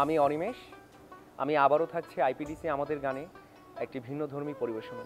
আমি অনিমেষ আমি আবারও থাকছি আইপিডিসি আমাদের গানে একটি ভিন্ন ধর্মী পরিবেশনা